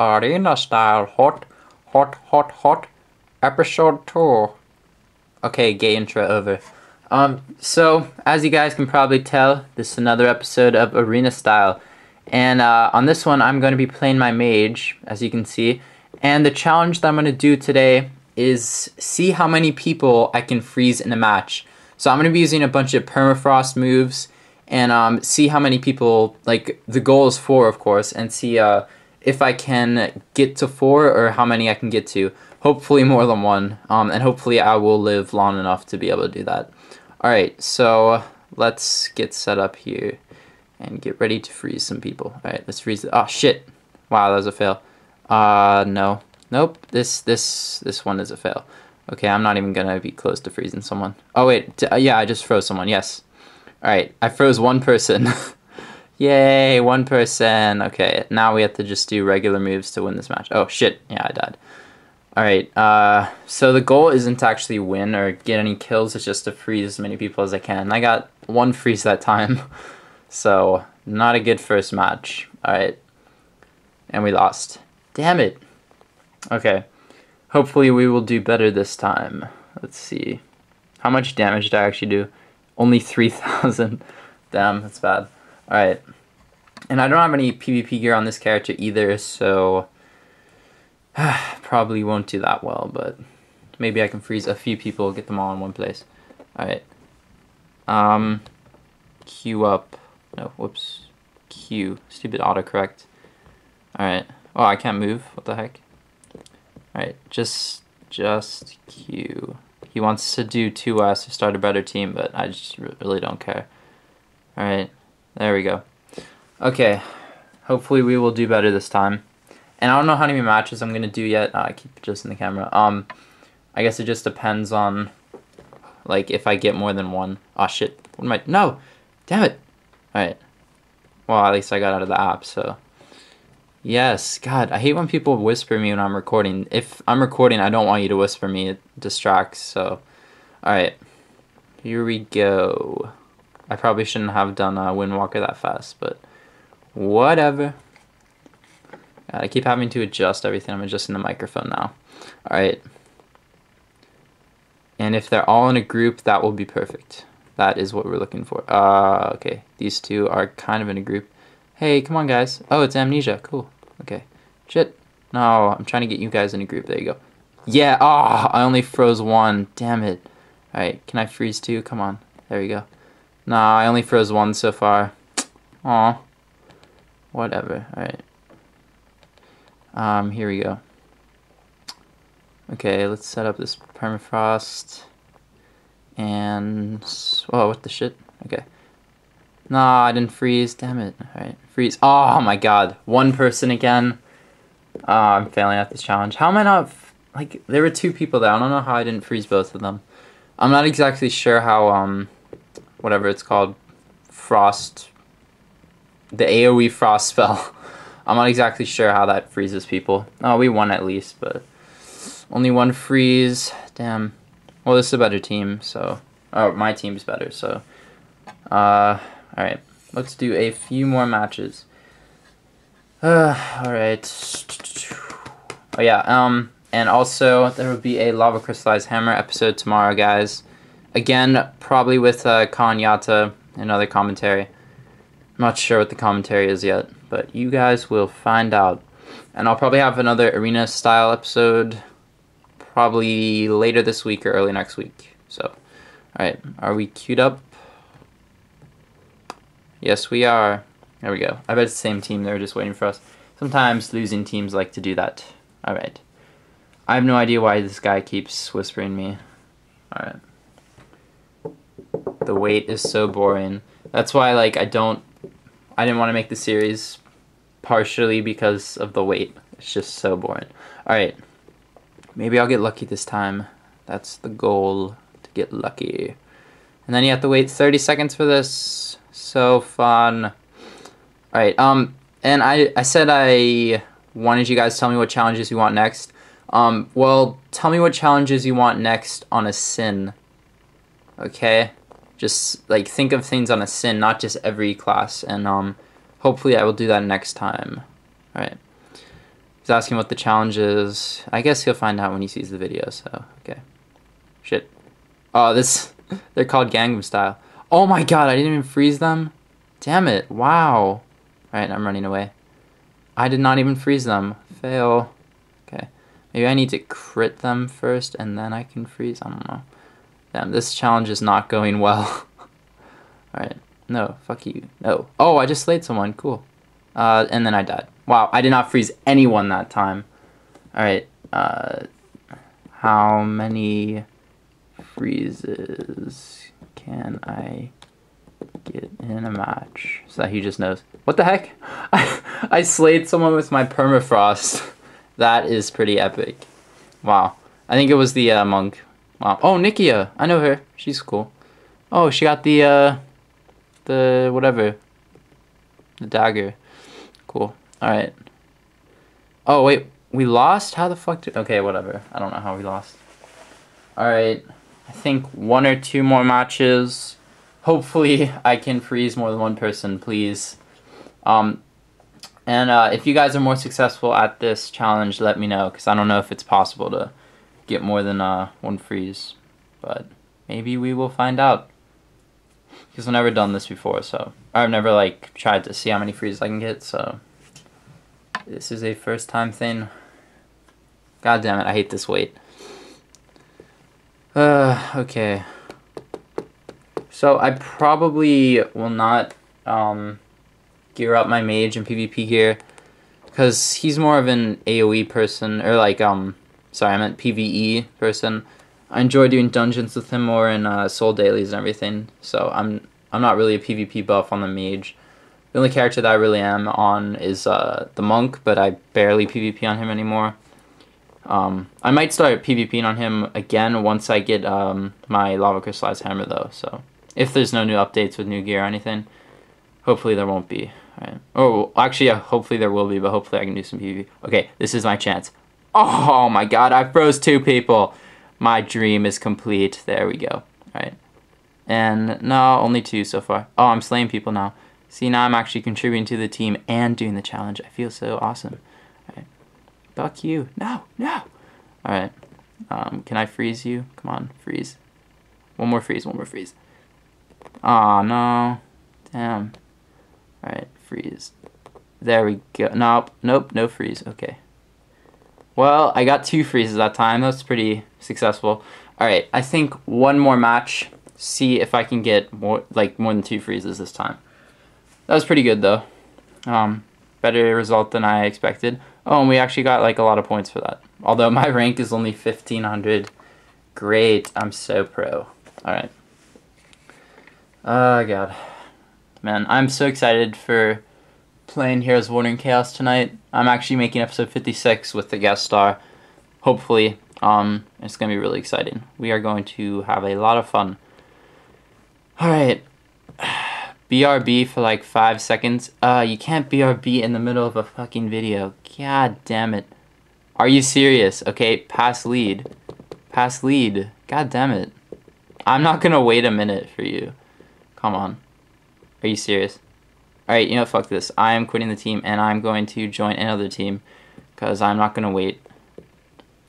Arena style hot, hot, hot, hot. Episode two. Okay, gay intro over. Um, so as you guys can probably tell, this is another episode of Arena Style, and uh, on this one I'm going to be playing my mage, as you can see. And the challenge that I'm going to do today is see how many people I can freeze in a match. So I'm going to be using a bunch of permafrost moves and um, see how many people, like the goal is four of course, and see uh, if I can get to four or how many I can get to. Hopefully more than one, um, and hopefully I will live long enough to be able to do that. Alright, so let's get set up here and get ready to freeze some people. Alright, let's freeze. Oh shit! Wow, that was a fail. Uh, no. Nope, this, this, this one is a fail. Okay, I'm not even gonna be close to freezing someone. Oh wait, uh, yeah, I just froze someone, yes. Alright, I froze one person. Yay, one person. Okay, now we have to just do regular moves to win this match. Oh shit, yeah, I died. Alright, uh, so the goal isn't to actually win or get any kills, it's just to freeze as many people as I can. I got one freeze that time, so not a good first match. Alright, and we lost. Damn it. Okay, hopefully we will do better this time. Let's see. How much damage did I actually do? Only 3,000. Damn, that's bad. Alright. And I don't have any PvP gear on this character either, so... probably won't do that well, but... Maybe I can freeze a few people, get them all in one place. Alright. Um... Queue up. No, whoops. Q. Stupid autocorrect. Alright. Oh, I can't move. What the heck? Alright, just... Just Q. He wants to do 2S to start a better team, but I just really don't care. Alright, there we go. Okay, hopefully we will do better this time. And I don't know how many matches I'm to do yet. Uh, I keep adjusting the camera. Um, I guess it just depends on, like, if I get more than one. Oh, shit. What am I? No! Damn it! Alright. Well, at least I got out of the app, so... Yes, God, I hate when people whisper me when I'm recording. If I'm recording, I don't want you to whisper me. It distracts, so... Alright. Here we go. I probably shouldn't have done a Windwalker that fast, but... Whatever. God, I keep having to adjust everything. I'm adjusting the microphone now. Alright. And if they're all in a group, that will be perfect. That is what we're looking for. Uh, okay. These two are kind of in a group. Hey, come on, guys. Oh, it's Amnesia. Cool. Okay. Shit. No, I'm trying to get you guys in a group. There you go. Yeah. Ah, oh, I only froze one. Damn it. Alright, can I freeze two? Come on. There we go. Nah, I only froze one so far. Aw. Whatever. Alright. Um, here we go. Okay, let's set up this permafrost. And... Oh, what the shit? Okay. Nah, I didn't freeze. Damn it. Alright, freeze. Oh my god. One person again. Oh, I'm failing at this challenge. How am I not... Like, there were two people there. I don't know how I didn't freeze both of them. I'm not exactly sure how, um... Whatever it's called. Frost... The AoE frost spell. I'm not exactly sure how that freezes people. Oh, we won at least, but... Only one freeze. Damn. Well, this is a better team, so... Oh, my team's better, so... Uh... Alright, let's do a few more matches. Uh, Alright. Oh yeah, um, and also there will be a Lava Crystallized Hammer episode tomorrow, guys. Again, probably with uh, Kanyata, another commentary. I'm not sure what the commentary is yet, but you guys will find out. And I'll probably have another arena style episode probably later this week or early next week. So, alright, are we queued up? Yes, we are. There we go. I bet it's the same team. They're just waiting for us. Sometimes losing teams like to do that. Alright. I have no idea why this guy keeps whispering me. Alright. The wait is so boring. That's why, like, I don't... I didn't want to make the series partially because of the wait. It's just so boring. Alright. Maybe I'll get lucky this time. That's the goal, to get lucky. And then you have to wait 30 seconds for this. So fun. Alright, um, and I, I said I wanted you guys to tell me what challenges you want next. Um, well, tell me what challenges you want next on a sin. Okay? Just, like, think of things on a sin, not just every class. And, um, Hopefully I will do that next time. Alright. He's asking what the challenge is. I guess he'll find out when he sees the video, so, okay. Shit. Oh, this... They're called Gangnam Style. Oh my god, I didn't even freeze them? Damn it, wow. Alright, I'm running away. I did not even freeze them. Fail. Okay. Maybe I need to crit them first and then I can freeze. I don't know. Damn, this challenge is not going well. Alright. No, fuck you. No. Oh, I just slayed someone. Cool. Uh, and then I died. Wow, I did not freeze anyone that time. Alright. Uh, how many freezes can I get in a match? So that he just knows. What the heck? I, I slayed someone with my permafrost. That is pretty epic. Wow. I think it was the uh, monk. Wow. Oh, Nikia. I know her. She's cool. Oh, she got the, uh, the, whatever. The dagger. Cool. Alright. Oh, wait. We lost? How the fuck did... Okay, whatever. I don't know how we lost. Alright. I think one or two more matches. Hopefully, I can freeze more than one person, please. Um, and uh, if you guys are more successful at this challenge, let me know, because I don't know if it's possible to get more than uh, one freeze. But maybe we will find out. Because I've never done this before, so... I've never, like, tried to see how many freezes I can get, so... This is a first time thing. God damn it, I hate this wait. Uh, okay. So I probably will not, um gear up my mage in PvP here because he's more of an AoE person or like um sorry I meant PVE person. I enjoy doing dungeons with him more in uh, soul dailies and everything. So I'm I'm not really a PvP buff on the mage. The only character that I really am on is uh, the monk, but I barely PvP on him anymore. Um, I might start PvPing on him again once I get um, my Lava Crystallized Hammer though. So if there's no new updates with new gear or anything, hopefully there won't be. Right. Oh, actually, yeah, hopefully there will be, but hopefully I can do some PvP. Okay, this is my chance. Oh my god, I froze two people. My dream is complete. There we go. Right. And no, only two so far. Oh, I'm slaying people now. See, now I'm actually contributing to the team and doing the challenge. I feel so awesome. Right. Fuck you. No, no. Alright. Um, can I freeze you? Come on, freeze. One more freeze, one more freeze. Oh no. Damn. Alright freeze. There we go. Nope, nope, no freeze. Okay. Well, I got two freezes that time. That's pretty successful. Alright, I think one more match. See if I can get more like more than two freezes this time. That was pretty good though. Um, better result than I expected. Oh, and we actually got like a lot of points for that. Although my rank is only 1500. Great, I'm so pro. Alright. Oh god. Man, I'm so excited for playing Heroes of Chaos tonight. I'm actually making episode 56 with the guest star. Hopefully, um, it's to be really exciting. We are going to have a lot of fun. Alright. BRB for like five seconds. Uh, you can't BRB in the middle of a fucking video. God damn it. Are you serious? Okay, pass lead. Pass lead. God damn it. I'm not gonna wait a minute for you. Come on. Are you serious? Alright, you know, fuck this. I am quitting the team, and I'm going to join another team, because I'm not to wait.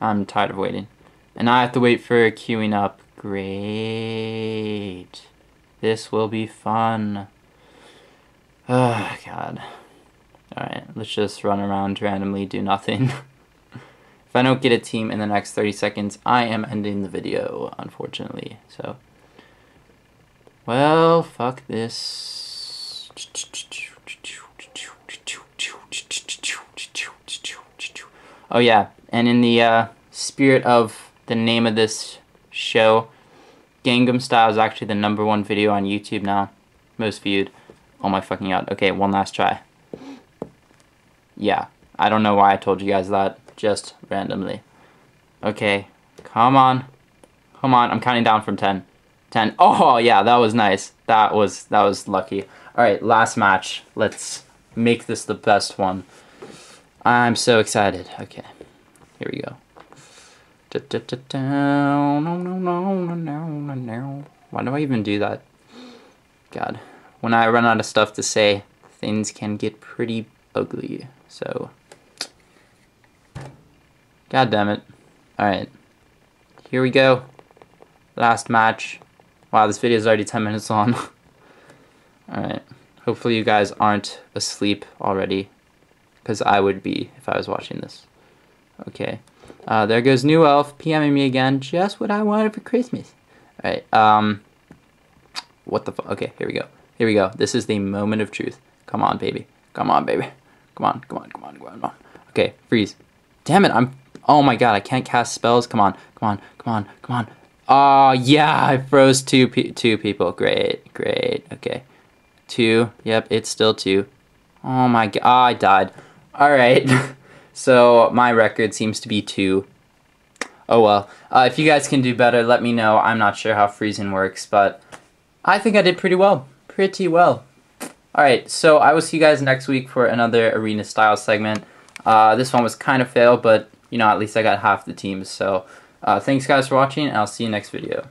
I'm tired of waiting. And I have to wait for queuing up. Great. This will be fun. Oh, God. Alright, let's just run around randomly, do nothing. if I don't get a team in the next 30 seconds, I am ending the video, unfortunately. So, well, fuck this. Oh yeah, and in the uh, spirit of the name of this show, Gangnam Style is actually the number one video on YouTube now. Most viewed. Oh my fucking god. Okay, one last try. Yeah, I don't know why I told you guys that, just randomly. Okay, come on. Come on, I'm counting down from 10. 10. Oh, yeah, that was nice. That was that was lucky. All right, last match. Let's make this the best one. I'm so excited. Okay, here we go. Why do I even do that? God, when I run out of stuff to say, things can get pretty ugly. So, god damn it. Alright, here we go. Last match. Wow, this video is already 10 minutes long. Alright, hopefully you guys aren't asleep already. Because I would be if I was watching this. Okay. Uh, there goes New Elf PMing me again. Just what I wanted for Christmas. Alright, um... What the fuck? Okay, here we go. Here we go. This is the moment of truth. Come on, baby. Come on, baby. Come on, come on, come on, come on. Come on. Okay, freeze. Damn it, I'm... Oh my god, I can't cast spells. Come on, come on, come on, come on. Oh, yeah, I froze two, pe two people. Great, great. Okay. Two. Yep, it's still two. Oh my god, oh, I died. Alright. so, my record seems to be two. Oh well. Uh, if you guys can do better, let me know. I'm not sure how freezing works, but I think I did pretty well. Pretty well. Alright, so I will see you guys next week for another arena style segment. Uh, this one was kind of fail, but you know, at least I got half the teams. So uh, thanks guys for watching, and I'll see you next video.